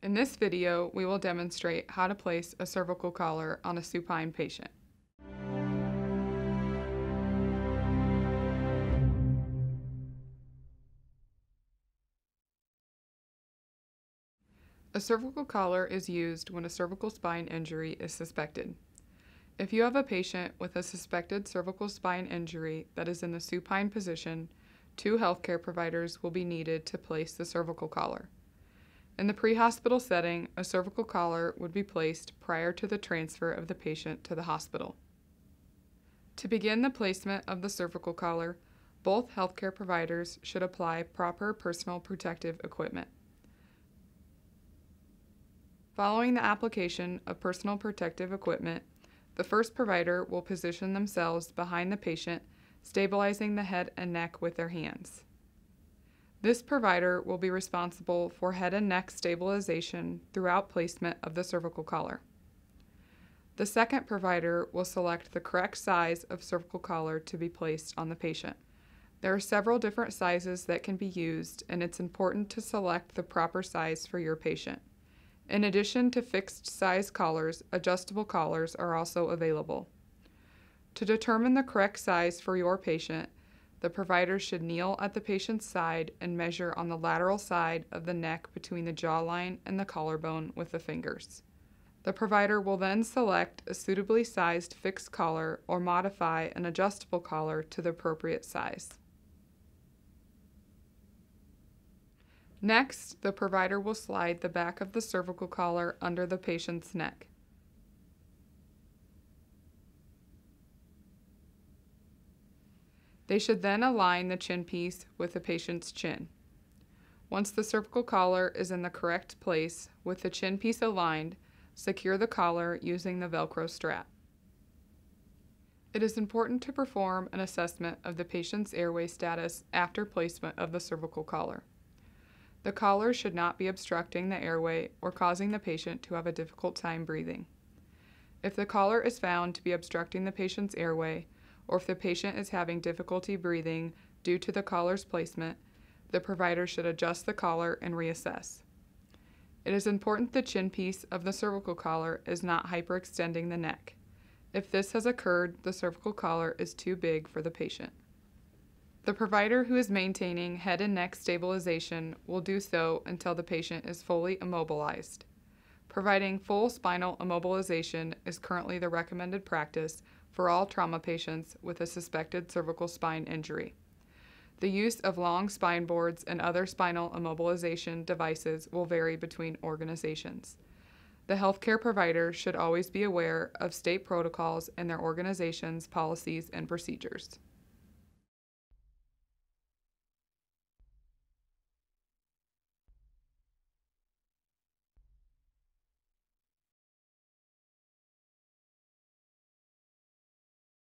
In this video, we will demonstrate how to place a cervical collar on a supine patient. A cervical collar is used when a cervical spine injury is suspected. If you have a patient with a suspected cervical spine injury that is in the supine position, two healthcare providers will be needed to place the cervical collar. In the pre-hospital setting, a cervical collar would be placed prior to the transfer of the patient to the hospital. To begin the placement of the cervical collar, both healthcare providers should apply proper personal protective equipment. Following the application of personal protective equipment, the first provider will position themselves behind the patient, stabilizing the head and neck with their hands. This provider will be responsible for head and neck stabilization throughout placement of the cervical collar. The second provider will select the correct size of cervical collar to be placed on the patient. There are several different sizes that can be used, and it's important to select the proper size for your patient. In addition to fixed size collars, adjustable collars are also available. To determine the correct size for your patient, the provider should kneel at the patient's side and measure on the lateral side of the neck between the jawline and the collarbone with the fingers. The provider will then select a suitably sized fixed collar or modify an adjustable collar to the appropriate size. Next, the provider will slide the back of the cervical collar under the patient's neck. They should then align the chin piece with the patient's chin. Once the cervical collar is in the correct place with the chin piece aligned, secure the collar using the Velcro strap. It is important to perform an assessment of the patient's airway status after placement of the cervical collar. The collar should not be obstructing the airway or causing the patient to have a difficult time breathing. If the collar is found to be obstructing the patient's airway, or if the patient is having difficulty breathing due to the collar's placement, the provider should adjust the collar and reassess. It is important the chin piece of the cervical collar is not hyperextending the neck. If this has occurred, the cervical collar is too big for the patient. The provider who is maintaining head and neck stabilization will do so until the patient is fully immobilized. Providing full spinal immobilization is currently the recommended practice for all trauma patients with a suspected cervical spine injury. The use of long spine boards and other spinal immobilization devices will vary between organizations. The healthcare provider should always be aware of state protocols and their organization's policies and procedures.